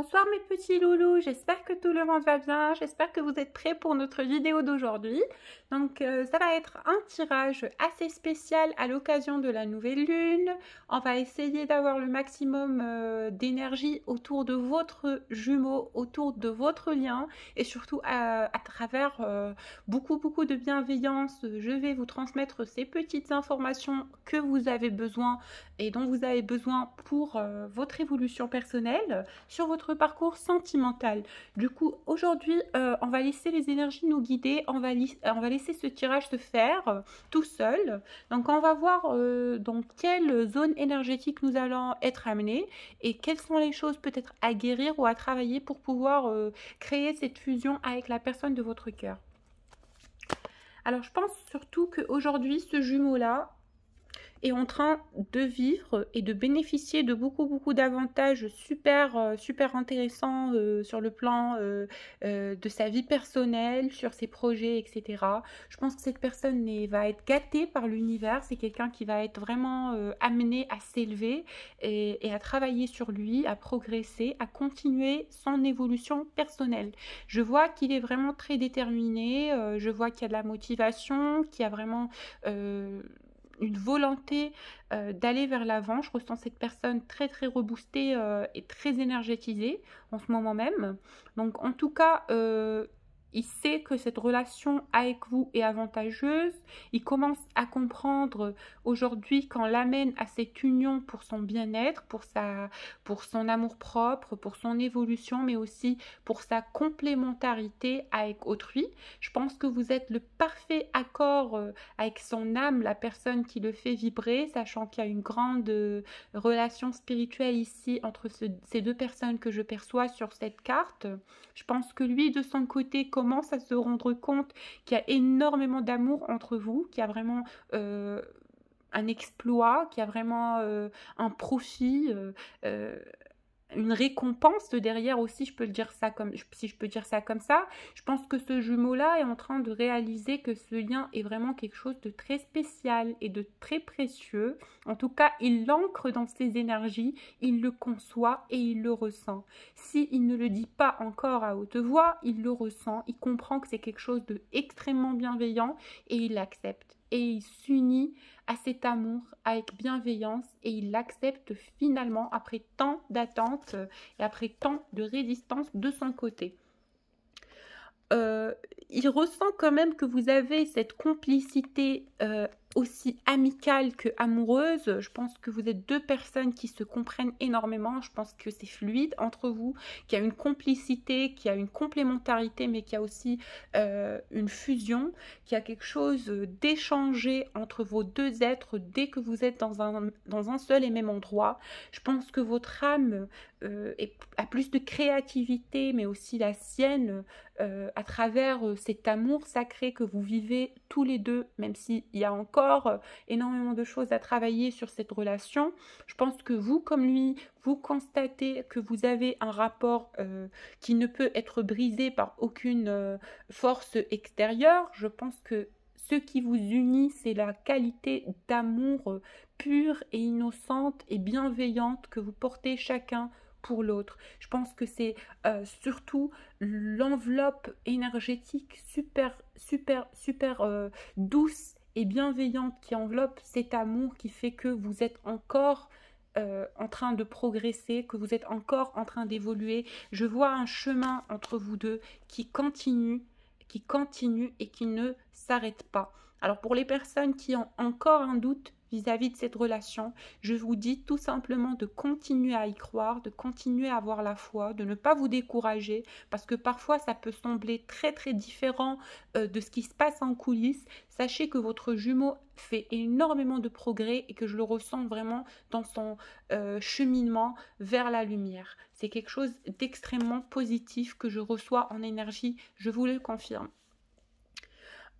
Bonsoir mes petits loulous, j'espère que tout le monde va bien, j'espère que vous êtes prêts pour notre vidéo d'aujourd'hui. Donc euh, ça va être un tirage assez spécial à l'occasion de la nouvelle lune. On va essayer d'avoir le maximum euh, d'énergie autour de votre jumeau, autour de votre lien et surtout à, travers euh, beaucoup beaucoup de bienveillance. Je vais vous transmettre ces petites informations que vous avez besoin et dont vous avez besoin pour votre évolution personnelle sur votre parcours sentimental. Du coup, aujourd'hui, euh, on va laisser les énergies nous guider, on va, laisser ce tirage se faire euh, tout seul. Donc, on va voir euh, dans quelle zone énergétique nous allons être amenés et quelles sont les choses peut-être à guérir ou à travailler pour pouvoir créer cette fusion avec la personne de votre cœur. Alors, je pense surtout qu'aujourd'hui, ce jumeau-là, est en train de vivre et de bénéficier de beaucoup beaucoup d'avantages super euh, super intéressants euh, sur le plan euh, de sa vie personnelle, sur ses projets, etc. Je pense que cette personne va être gâtée par l'univers, c'est quelqu'un qui va être vraiment amené à s'élever et, et, à travailler sur lui, à progresser, à continuer son évolution personnelle. Je vois qu'il est vraiment très déterminé, je vois qu'il y a de la motivation, qu'il y a vraiment une volonté euh, d'aller vers l'avant. Je ressens cette personne très très reboostée euh, et très énergétisée en ce moment même. Donc en tout cas, euh, il sait que cette relation avec vous est avantageuse. Il commence à comprendre aujourd'hui qu'on l'amène à cette union pour son bien-être, pour, sa, pour son amour-propre, pour son évolution, mais aussi pour sa complémentarité avec autrui. Je pense que vous êtes le parfait accord euh, avec son âme, la personne qui le fait vibrer, sachant qu'il y a une grande euh, relation spirituelle ici entre ces deux personnes que je perçois sur cette carte. Je pense que lui, de son côté, à se rendre compte qu'il y a énormément d'amour entre vous, qu'il y a vraiment euh, un exploit, qu'il y a vraiment euh, un profit, euh, une récompense derrière aussi, je si je peux dire ça comme ça. Je pense que ce jumeau-là est en train de réaliser que ce lien est vraiment quelque chose de très spécial et de très précieux. En tout cas, il l'ancre dans ses énergies, il le conçoit et il le ressent. Si il ne le dit pas encore à haute voix, il le ressent, il comprend que c'est quelque chose de extrêmement bienveillant et il l'accepte et il s'unit à cet amour avec bienveillance et il l'accepte finalement après tant d'attentes et après tant de résistance de son côté. Euh, il ressent quand même que vous avez cette complicité euh, aussi amicale que amoureuse. Je pense que vous êtes deux personnes qui se comprennent énormément. Je pense que c'est fluide entre vous, qu'il y a une complicité, qu'il y a une complémentarité, mais qu'il y a aussi euh, une fusion, qu'il y a quelque chose d'échangé entre vos deux êtres dès que vous êtes dans un, dans un seul et même endroit. Je pense que votre âme euh, a plus de créativité, mais aussi la sienne, euh, à travers cet amour sacré que vous vivez tous les deux, même s'il y a encore euh, énormément de choses à travailler sur cette relation. Je pense que vous, comme lui, vous constatez que vous avez un rapport euh, qui ne peut être brisé par aucune euh, force extérieure. Je pense que ce qui vous unit, c'est la qualité d'amour pure et innocente et bienveillante que vous portez chacun pour l'autre. Je pense que c'est surtout l'enveloppe énergétique super, super, super douce bienveillante qui enveloppe cet amour qui fait que vous êtes encore euh, en train de progresser, que vous êtes encore en train d'évoluer. Je vois un chemin entre vous deux qui continue, qui continue et qui ne s'arrête pas. Alors pour les personnes qui ont encore un doute, vis-à-vis de cette relation, je vous dis tout simplement de continuer à y croire, de continuer à avoir la foi, de ne pas vous décourager, parce que parfois ça peut sembler très très différent euh, de ce qui se passe en coulisses. Sachez que votre jumeau fait énormément de progrès et que je le ressens vraiment dans son euh, cheminement vers la lumière. C'est quelque chose d'extrêmement positif que je reçois en énergie, je vous le confirme.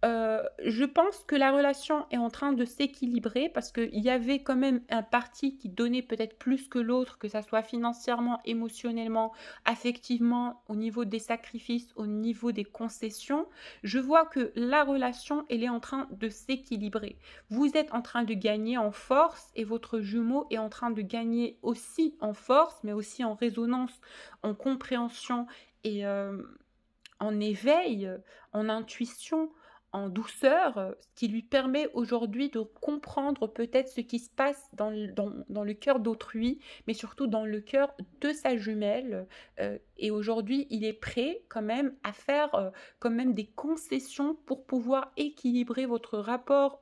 Euh, je pense que la relation est en train de s'équilibrer parce qu'il y avait quand même un parti qui donnait peut-être plus que l'autre, que ça soit financièrement, émotionnellement, affectivement, au niveau des sacrifices, au niveau des concessions. Je vois que la relation, elle est en train de s'équilibrer. Vous êtes en train de gagner en force et votre jumeau est en train de gagner aussi en force, mais aussi en résonance, en compréhension et euh, en éveil, en intuition en douceur, ce euh, qui lui permet aujourd'hui de comprendre peut-être ce qui se passe dans le, dans, le cœur d'autrui, mais surtout dans le cœur de sa jumelle. Euh, et aujourd'hui, il est prêt quand même à faire euh, quand même des concessions pour pouvoir équilibrer votre rapport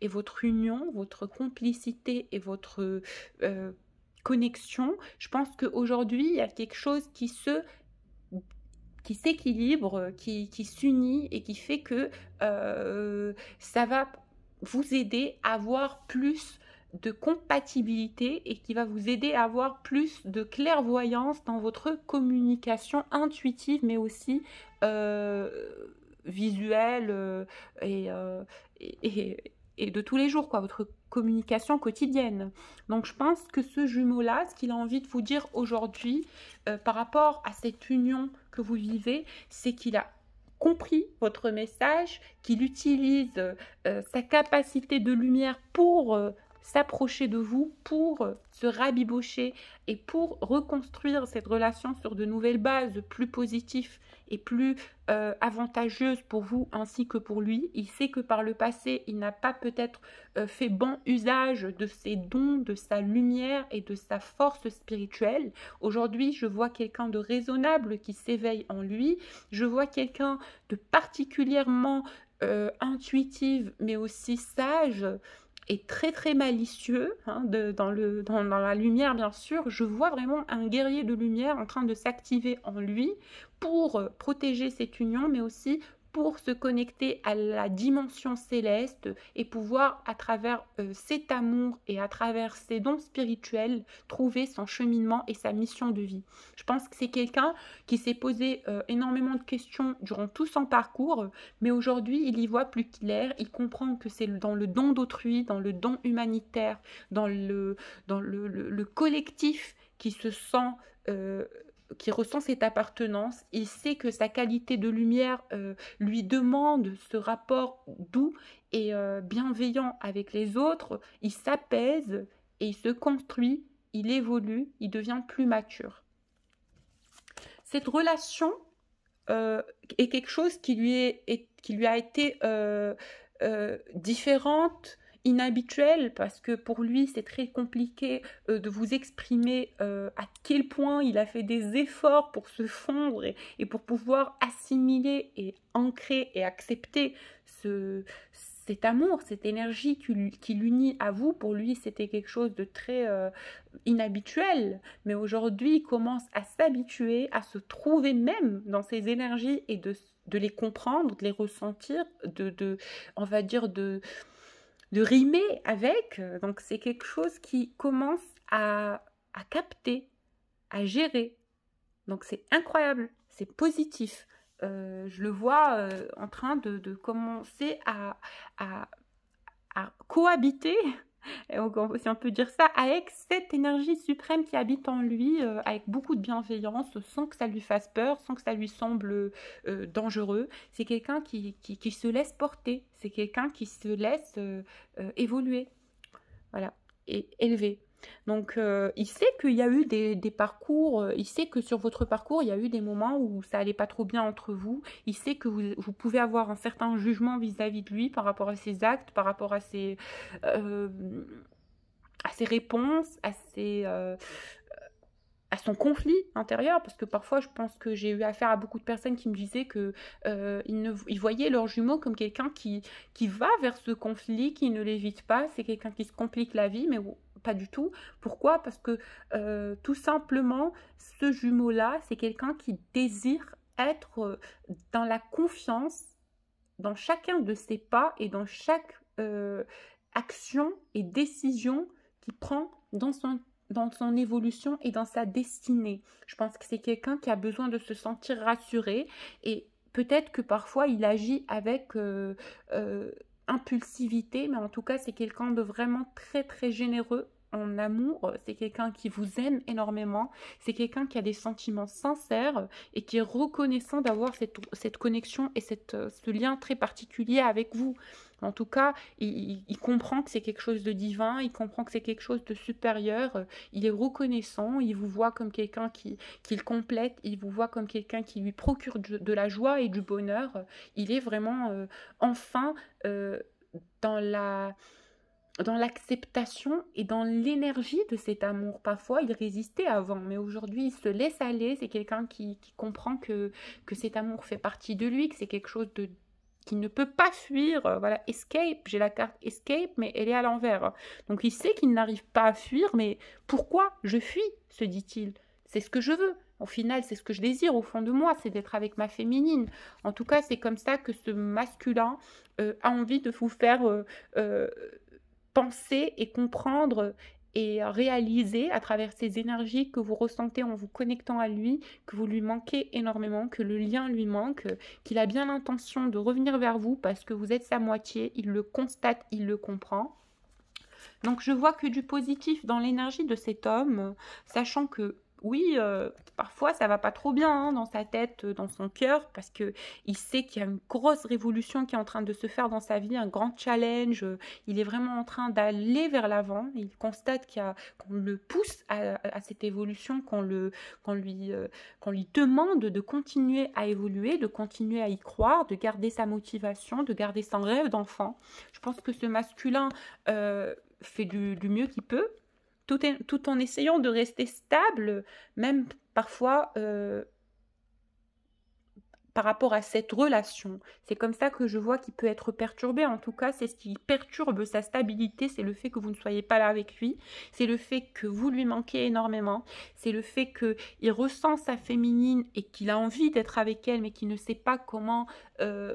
et votre union, votre complicité et votre connexion. Je pense qu'aujourd'hui, il y a quelque chose qui se qui s'équilibre, euh, qui, s'unit et qui fait que euh, ça va vous aider à avoir plus de compatibilité et qui va vous aider à avoir plus de clairvoyance dans votre communication intuitive mais aussi euh, visuelle et, et, et, de tous les jours, quoi, votre communication quotidienne. Donc je pense que ce jumeau-là, ce qu'il a envie de vous dire aujourd'hui euh, par rapport à cette union que vous vivez, c'est qu'il a compris votre message, qu'il utilise euh, sa capacité de lumière pour euh, s'approcher de vous, pour se rabibocher et pour reconstruire cette relation sur de nouvelles bases plus positives et plus euh, avantageuse pour vous ainsi que pour lui. Il sait que par le passé, il n'a pas peut-être euh, fait bon usage de ses dons, de sa lumière et de sa force spirituelle. Aujourd'hui, je vois quelqu'un de raisonnable qui s'éveille en lui. Je vois quelqu'un de particulièrement euh, intuitive, mais aussi sage est très très malicieux, hein, dans, dans, la lumière bien sûr, je vois vraiment un guerrier de lumière en train de s'activer en lui pour euh, protéger cette union, mais aussi pour se connecter à la dimension céleste et pouvoir, à travers euh, cet amour et à travers ses dons spirituels, trouver son cheminement et sa mission de vie. Je pense que c'est quelqu'un qui s'est posé euh, énormément de questions durant tout son parcours, mais aujourd'hui, il y voit plus clair, il comprend que c'est dans le don d'autrui, dans le don humanitaire, dans le, dans le, collectif qui se sent... Euh, qui ressent cette appartenance, il sait que sa qualité de lumière euh, lui demande ce rapport doux et euh, bienveillant avec les autres, il s'apaise et il se construit, il évolue, il devient plus mature. Cette relation euh, est quelque chose qui lui, est, qui lui a été différente inhabituel parce que pour lui c'est très compliqué euh, de vous exprimer euh, à quel point il a fait des efforts pour se fondre et, pour pouvoir assimiler et ancrer et accepter ce, cet amour, cette énergie qui, l'unit à vous, pour lui, c'était quelque chose de très euh, inhabituel. Mais aujourd'hui, il commence à s'habituer, à se trouver même dans ces énergies et de, de les comprendre, de les ressentir, de, de on va dire, de, de rimer avec. Euh, donc c'est quelque chose qui commence à, capter, à gérer. Donc c'est incroyable, c'est positif. Euh, je le vois euh, en train de, commencer à, à, à, cohabiter si on peut dire ça, avec cette énergie suprême qui habite en lui, euh, avec beaucoup de bienveillance, sans que ça lui fasse peur, sans que ça lui semble euh, dangereux. C'est quelqu'un qui, qui, se laisse porter, c'est quelqu'un qui se laisse euh, évoluer, voilà, et élever. Donc, euh, il sait qu'il y a eu des, parcours, euh, il sait que sur votre parcours, il y a eu des moments où ça allait pas trop bien entre vous. Il sait que vous, pouvez avoir un certain jugement vis-à-vis de lui par rapport à ses actes, par rapport à ses, euh, réponses, à ses, à son conflit intérieur, parce que parfois je pense que j'ai eu affaire à beaucoup de personnes qui me disaient que voyaient leur jumeau comme quelqu'un qui, qui va vers ce conflit, qui ne l'évite pas, c'est quelqu'un qui se complique la vie, mais pas du tout. Pourquoi? Parce que euh, tout simplement, ce jumeau-là, c'est quelqu'un qui désire être euh, dans la confiance dans chacun de ses pas et dans chaque euh, action et décision qu'il prend dans son, dans son évolution et dans sa destinée. Je pense que c'est quelqu'un qui a besoin de se sentir rassuré et peut-être que parfois il agit avec impulsivité, mais en tout cas c'est quelqu'un de vraiment très très généreux en amour, c'est quelqu'un qui vous aime énormément, c'est quelqu'un qui a des sentiments sincères et qui est reconnaissant d'avoir cette, connexion et cette, ce lien très particulier avec vous. En tout cas, il, comprend que c'est quelque chose de divin, il comprend que c'est quelque chose de supérieur, il est reconnaissant, il vous voit comme quelqu'un qui, qui, le complète, il vous voit comme quelqu'un qui lui procure de, la joie et du bonheur. Il est vraiment euh, enfin euh, dans la dans l'acceptation et dans l'énergie de cet amour. Parfois, il résistait avant, mais aujourd'hui, il se laisse aller. C'est quelqu'un qui, comprend que, que cet amour fait partie de lui, que c'est quelque chose de qui ne peut pas fuir. Euh, voilà, escape, j'ai la carte escape, mais elle est à l'envers. Donc il sait qu'il n'arrive pas à fuir, mais pourquoi je fuis se dit-il? C'est ce que je veux. Au final, c'est ce que je désire au fond de moi, c'est d'être avec ma féminine. En tout cas, c'est comme ça que ce masculin euh, a envie de vous faire euh, penser et comprendre et réaliser à travers ces énergies que vous ressentez en vous connectant à lui, que vous lui manquez énormément, que le lien lui manque, qu'il a bien l'intention de revenir vers vous parce que vous êtes sa moitié, il le constate, il le comprend. Donc je vois que du positif dans l'énergie de cet homme, sachant que oui, euh, parfois ça va pas trop bien hein, dans sa tête, euh, dans son cœur, parce que il sait qu'il y a une grosse révolution qui est en train de se faire dans sa vie, un grand challenge. Euh, il est vraiment en train d'aller vers l'avant. Il constate qu'on le pousse à, cette évolution, qu'on lui demande de continuer à évoluer, de continuer à y croire, de garder sa motivation, de garder son rêve d'enfant. Je pense que ce masculin fait du mieux qu'il peut tout, en essayant de rester stable, même parfois euh, par rapport à cette relation. C'est comme ça que je vois qu'il peut être perturbé. En tout cas, c'est ce qui perturbe sa stabilité, c'est le fait que vous ne soyez pas là avec lui, c'est le fait que vous lui manquez énormément, c'est le fait qu'il ressent sa féminine et qu'il a envie d'être avec elle, mais qu'il ne sait pas comment euh,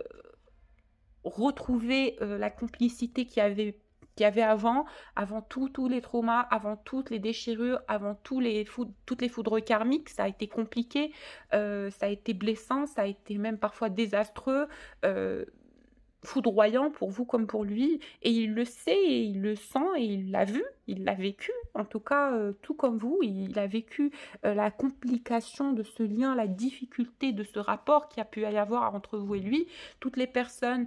retrouver euh, la complicité qui avait qu'il y avait avant, avant tout, tous les traumas, avant toutes les déchirures, avant les toutes les foudres karmiques, ça a été compliqué, euh, ça a été blessant, ça a été même parfois désastreux. Euh, foudroyant pour vous comme pour lui, et il le sait, et il le sent, et il l'a vu, il l'a vécu, en tout cas, euh, tout comme vous, il a vécu la complication de ce lien, la difficulté de ce rapport qui a pu y avoir entre vous et lui. Toutes les personnes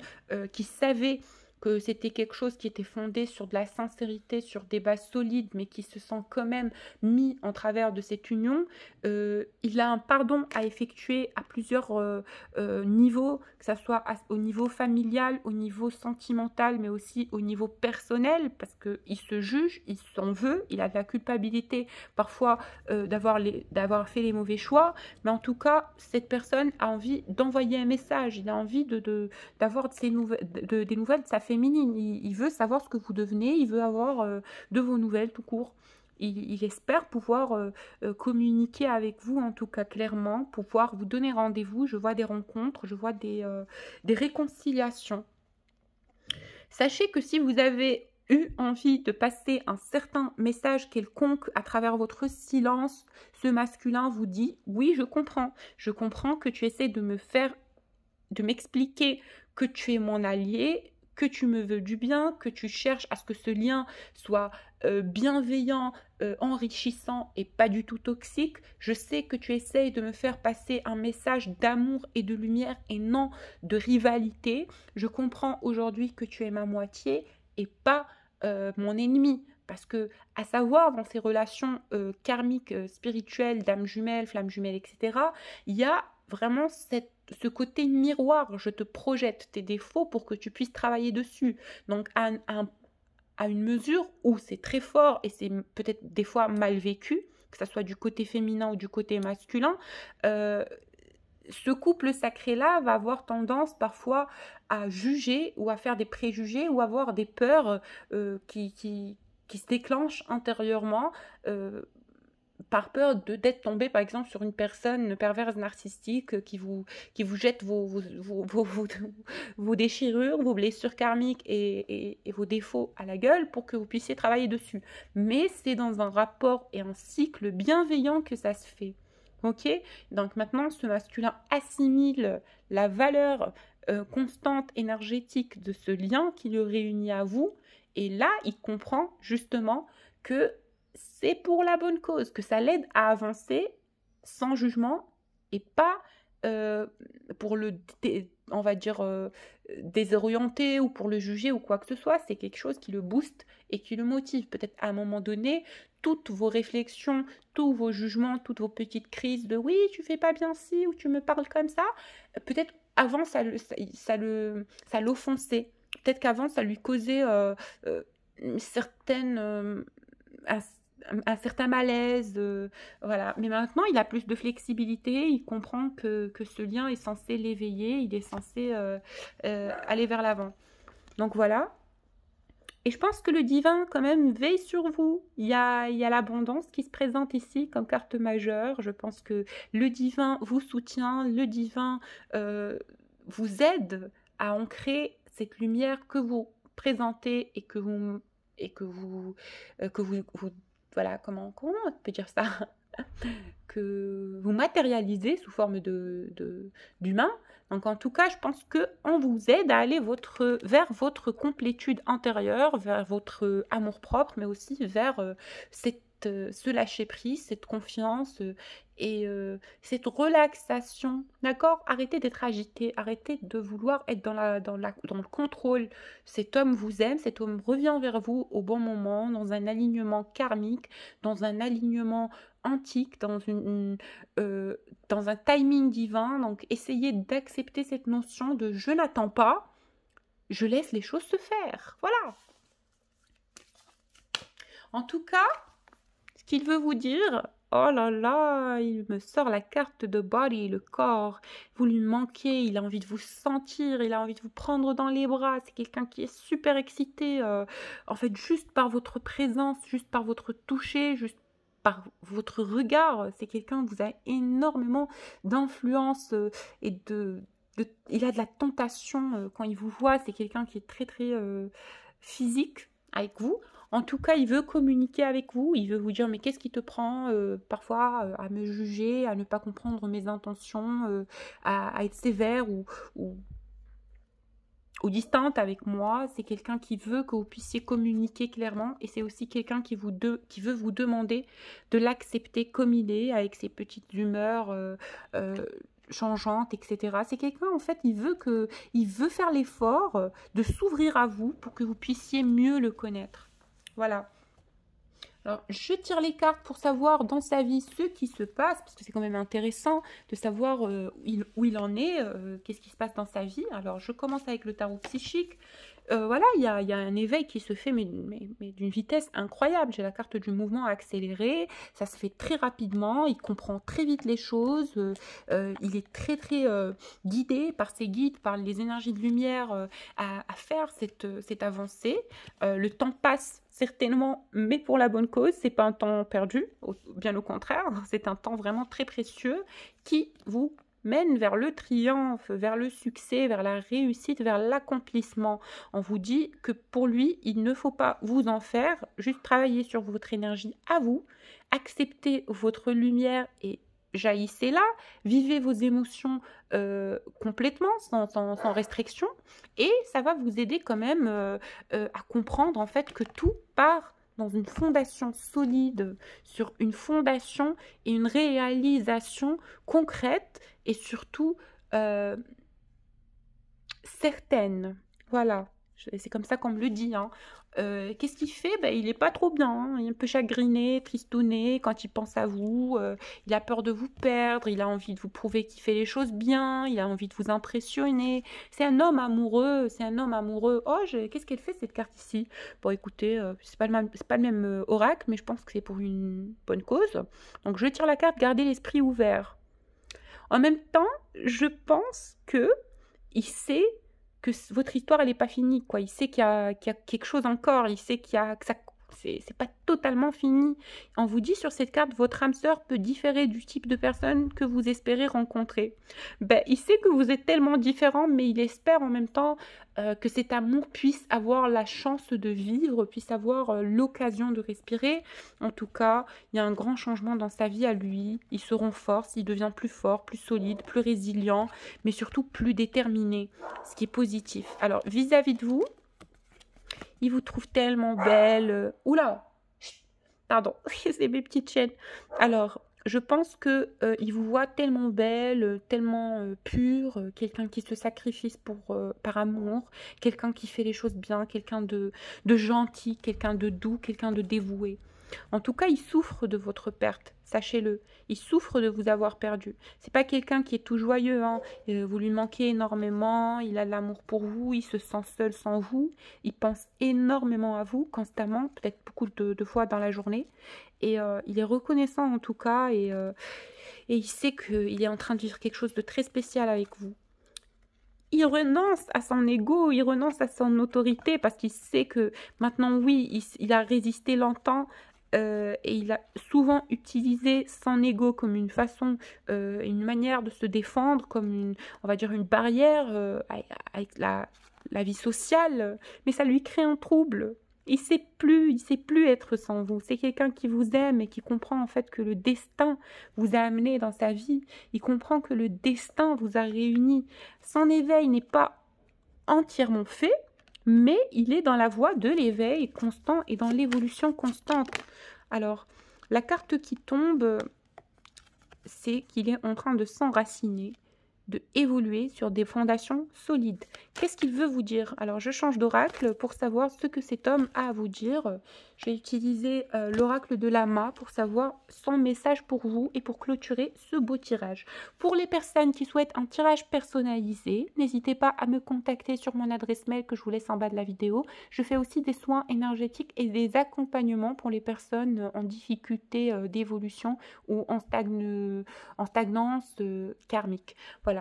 qui savaient que c'était quelque chose qui était fondé sur de la sincérité, sur des bases solides, mais qui se sent quand même mis en travers de cette union, euh, il a un pardon à effectuer à plusieurs euh, euh, niveaux, que ce soit au niveau familial, au niveau sentimental, mais aussi au niveau personnel, parce qu'il se juge, il s'en veut, il a de la culpabilité parfois d'avoir fait les mauvais choix, mais en tout cas, cette personne a envie d'envoyer un message, il a envie d'avoir de, de, des nouvelles. De sa il, veut savoir ce que vous devenez, il veut avoir de vos nouvelles tout court il, espère pouvoir euh, euh, communiquer avec vous, en tout cas clairement, pouvoir vous donner rendez-vous. Je vois des rencontres, je vois des, euh, des réconciliations. Sachez que si vous avez eu envie de passer un certain message quelconque à travers votre silence, ce masculin vous dit oui, je comprends. Je comprends que tu essaies de me faire de m'expliquer que tu es mon allié, que tu me veux du bien, que tu cherches à ce que ce lien soit euh, bienveillant, euh, enrichissant et pas du tout toxique. Je sais que tu essayes de me faire passer un message d'amour et de lumière et non de rivalité. Je comprends aujourd'hui que tu es ma moitié et pas euh, mon ennemi. Parce que, à savoir, dans ces relations karmiques, spirituelles, d'âme jumelle, flamme jumelle, etc., il y a vraiment ce côté miroir, je te projette tes défauts pour que tu puisses travailler dessus. Donc à, à, une mesure où c'est très fort et c'est peut-être des fois mal vécu, que ce soit du côté féminin ou du côté masculin, euh, ce couple sacré-là va avoir tendance parfois à juger ou à faire des préjugés ou avoir des peurs euh, qui, qui, qui, se déclenchent intérieurement. Euh, par peur de d'être tombé par exemple sur une personne perverse narcissique qui vous, qui vous jette vos, vos, vos, déchirures, vos blessures karmiques et, et, vos défauts à la gueule pour que vous puissiez travailler dessus. Mais c'est dans un rapport et un cycle bienveillant que ça se fait. Ok? Donc maintenant, ce masculin assimile la valeur euh, constante énergétique de ce lien qui le réunit à vous. Et là, il comprend justement que c'est pour la bonne cause, que ça l'aide à avancer sans jugement et pas euh, pour le, on va dire, euh, désorienter ou pour le juger ou quoi que ce soit. C'est quelque chose qui le booste et qui le motive. Peut-être à un moment donné, toutes vos réflexions, tous vos jugements, toutes vos petites crises de oui, tu fais pas bien ci ou tu me parles comme ça, peut-être avant ça le, ça, le, ça l'offensait. Peut-être qu'avant ça lui causait euh, une certaine, euh, un, certain malaise, voilà. Mais maintenant il a plus de flexibilité, il comprend que, que ce lien est censé l'éveiller, il est censé aller vers l'avant. Donc voilà, et je pense que le divin, quand même, veille sur vous. Il y a, l'abondance qui se présente ici comme carte majeure. Je pense que le divin vous soutient, le divin euh, vous aide à ancrer cette lumière que vous présentez et euh, que vous, voilà comment comment on peut dire ça? Que vous matérialisez sous forme de d'humain. Donc en tout cas, je pense qu'on vous aide à aller votre, vers votre complétude intérieure, vers votre amour-propre, mais aussi vers euh, cette, euh, ce lâcher-prise, cette confiance euh, et cette relaxation. D'accord? Arrêtez d'être agité, arrêtez de vouloir être dans, le contrôle. Cet homme vous aime, cet homme revient vers vous au bon moment, dans un alignement karmique, dans un alignement antique, dans, euh, dans un timing divin. Donc essayez d'accepter cette notion de je n'attends pas, je laisse les choses se faire. Voilà. En tout cas, qu'il veut vous dire, oh là là, il me sort la carte de body, le corps. Vous lui manquez, il a envie de vous sentir, il a envie de vous prendre dans les bras. C'est quelqu'un qui est super excité, euh, en fait, juste par votre présence, juste par votre toucher, juste par votre regard. C'est quelqu'un qui vous a énormément d'influence euh, et de, Il a de la tentation euh, quand il vous voit. C'est quelqu'un qui est très très physique avec vous. En tout cas, il veut communiquer avec vous, il veut vous dire mais qu'est-ce qui te prend parfois à me juger, à ne pas comprendre mes intentions, à, être sévère ou, distante avec moi, c'est quelqu'un qui veut que vous puissiez communiquer clairement et c'est aussi quelqu'un qui, qui veut vous demander de l'accepter comme il est, avec ses petites humeurs euh, euh, changeantes, etc. C'est quelqu'un, en fait, il veut, que, il veut faire l'effort de s'ouvrir à vous pour que vous puissiez mieux le connaître. Voilà. Alors, je tire les cartes pour savoir dans sa vie ce qui se passe, parce que c'est quand même intéressant de savoir euh, où, il, en est, euh, qu'est-ce qui se passe dans sa vie. Alors, je commence avec le tarot psychique. Euh, voilà, il y a, un éveil qui se fait, mais, d'une vitesse incroyable. J'ai la carte du mouvement accéléré, ça se fait très rapidement, il comprend très vite les choses, il est très très guidé par ses guides, par les énergies de lumière à, à, faire cette, cette avancée. le temps passe certainement, mais pour la bonne cause. C'est pas un temps perdu, bien au contraire, c'est un temps vraiment très précieux qui vous mène vers le triomphe, vers le succès, vers la réussite, vers l'accomplissement. On vous dit que pour lui, il ne faut pas vous en faire, juste travailler sur votre énergie à vous, accepter votre lumière et jaillissez là, vivez vos émotions euh, complètement, sans, restriction, et ça va vous aider quand même euh, euh, à comprendre en fait que tout part dans une fondation solide, sur une fondation et une réalisation concrète et surtout certaine. Voilà, c'est comme ça qu'on me le dit. Hein. Euh, qu'est-ce qu'il fait? Ben, Il n'est pas trop bien, hein. il est un peu chagriné, tristouné quand il pense à vous, euh, il a peur de vous perdre, il a envie de vous prouver qu'il fait les choses bien, il a envie de vous impressionner. C'est un homme amoureux, c'est un homme amoureux. Oh, qu'est-ce qu'elle fait cette carte ici? Bon, écoutez, euh, c'est pas, le même, pas le même oracle, mais je pense que c'est pour une bonne cause. Donc je tire la carte, gardez l'esprit ouvert. En même temps, je pense que il sait que votre histoire, elle n'est pas finie, quoi. Il sait qu'il y, a quelque chose encore, il sait qu'il y a, que ça, c'est pas totalement fini. On vous dit sur cette carte, votre âme sœur peut différer du type de personne que vous espérez rencontrer. Ben, il sait que vous êtes tellement différent, mais il espère en même temps euh, que cet amour puisse avoir la chance de vivre, puisse avoir euh, l'occasion de respirer. En tout cas, il y a un grand changement dans sa vie à lui. Il se renforce, il devient plus fort, plus solide, plus résilient, mais surtout plus déterminé, ce qui est positif. Alors, vis-à-vis -vis de vous, il vous trouve tellement belle. Oula Pardon, c'est mes petites chaînes. Alors, je pense que euh, il vous voit tellement belle, tellement euh, pure, euh, quelqu'un qui se sacrifie pour par amour, quelqu'un qui fait les choses bien, quelqu'un de gentil, quelqu'un de doux, quelqu'un de dévoué. En tout cas, il souffre de votre perte, sachez-le. Il souffre de vous avoir perdu. C'est pas quelqu'un qui est tout joyeux. Hein. Euh, vous lui manquez énormément. Il a de l'amour pour vous. Il se sent seul sans vous. Il pense énormément à vous constamment, peut-être beaucoup de, fois dans la journée. Et euh, il est reconnaissant en tout cas. Et, euh, et il sait qu'il est en train de vivre quelque chose de très spécial avec vous il renonce à son ego, il renonce à son autorité parce qu'il sait que maintenant, oui, il, a résisté longtemps euh, et il a souvent utilisé son ego comme une façon, euh, une manière de se défendre, comme une, on va dire, une barrière euh, avec la, vie sociale, mais ça lui crée un trouble. Il sait plus, il sait plus être sans vous. C'est quelqu'un qui vous aime et qui comprend en fait que le destin vous a amené dans sa vie. Il comprend que le destin vous a réunis. Son éveil n'est pas entièrement fait, mais il est dans la voie de l'éveil constant et dans l'évolution constante. Alors, la carte qui tombe, c'est qu'il est en train de s'enraciner, de évoluer sur des fondations solides. Qu'est-ce qu'il veut vous dire? Alors, je change d'oracle pour savoir ce que cet homme a à vous dire. Je vais utiliser euh, l'oracle de Lama pour savoir son message pour vous et pour clôturer ce beau tirage. Pour les personnes qui souhaitent un tirage personnalisé, n'hésitez pas à me contacter sur mon adresse mail que je vous laisse en bas de la vidéo. Je fais aussi des soins énergétiques et des accompagnements pour les personnes en difficulté euh, d'évolution ou en, stagnance euh, karmique. Voilà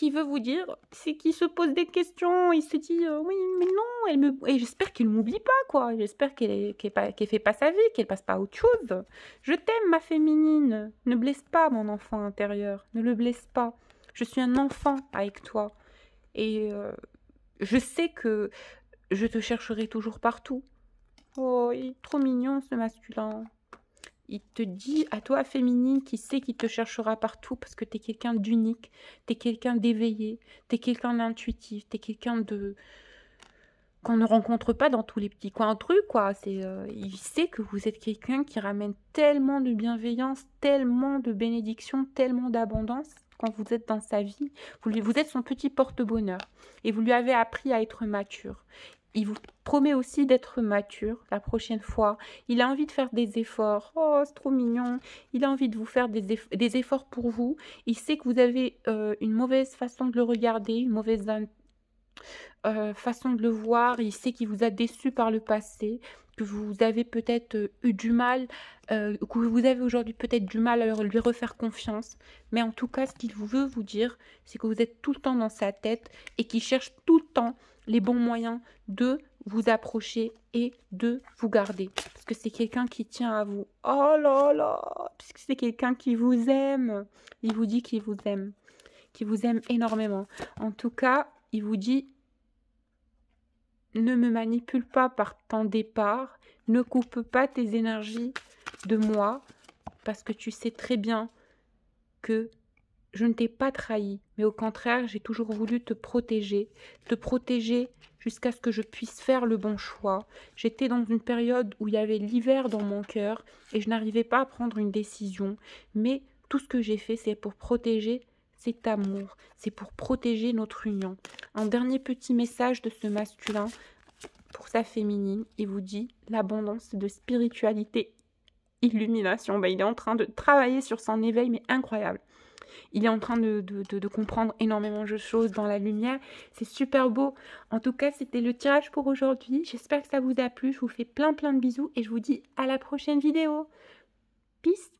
qu'il veut vous dire, c'est qu'il se pose des questions, il se dit euh, oui, mais non, et j'espère qu'il m'oublie pas, quoi. J'espère qu'elle qu fait pas sa vie, qu'elle passe pas autre chose. Je t'aime, ma féminine. Ne blesse pas mon enfant intérieur. Ne le blesse pas. Je suis un enfant avec toi. Et euh, je sais que je te chercherai toujours partout. Oh, il est trop mignon ce masculin il te dit à toi féminine qui sait qu'il te cherchera partout parce que tu es quelqu'un d'unique, tu es quelqu'un d'éveillé, tu es quelqu'un d'intuitif, tu es quelqu'un de qu'on ne rencontre pas dans tous les petits coins trucs quoi, c'est euh, il sait que vous êtes quelqu'un qui ramène tellement de bienveillance, tellement de bénédiction, tellement d'abondance quand vous êtes dans sa vie, vous, vous êtes son petit porte-bonheur et vous lui avez appris à être mature il vous promet aussi d'être mature la prochaine fois. Il a envie de faire des efforts. Oh, c'est trop mignon. Il a envie de vous faire des, efforts pour vous. Il sait que vous avez euh, une mauvaise façon de le regarder, une mauvaise euh, façon de le voir. Il sait qu'il vous a déçu par le passé, que vous avez peut-être euh, eu du mal, que vous avez aujourd'hui peut-être du mal à lui refaire confiance. Mais en tout cas, ce qu'il veut vous dire, c'est que vous êtes tout le temps dans sa tête et qu'il cherche tout le temps les bons moyens de vous approcher et de vous garder. Parce que c'est quelqu'un qui tient à vous. Oh là là Puisque c'est quelqu'un qui vous aime. Il vous dit qu'il vous aime. Qu'il vous aime énormément. En tout cas, il vous dit ne me manipule pas par ton départ. Ne coupe pas tes énergies de moi. Parce que tu sais très bien que je ne t'ai pas trahi, mais au contraire, j'ai toujours voulu te protéger, te protéger jusqu'à ce que je puisse faire le bon choix. J'étais dans une période où il y avait l'hiver dans mon cœur et je n'arrivais pas à prendre une décision, mais tout ce que j'ai fait, c'est pour protéger cet amour, c'est pour protéger notre union. Un dernier petit message de ce masculin pour sa féminine, il vous dit l'abondance de spiritualité, illumination. Ben, il est en train de travailler sur son éveil, mais incroyable. Il est en train de, comprendre énormément de choses dans la lumière. C'est super beau. En tout cas, c'était le tirage pour aujourd'hui. J'espère que ça vous a plu. Je vous fais plein plein de bisous et je vous dis à la prochaine vidéo. Peace